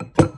you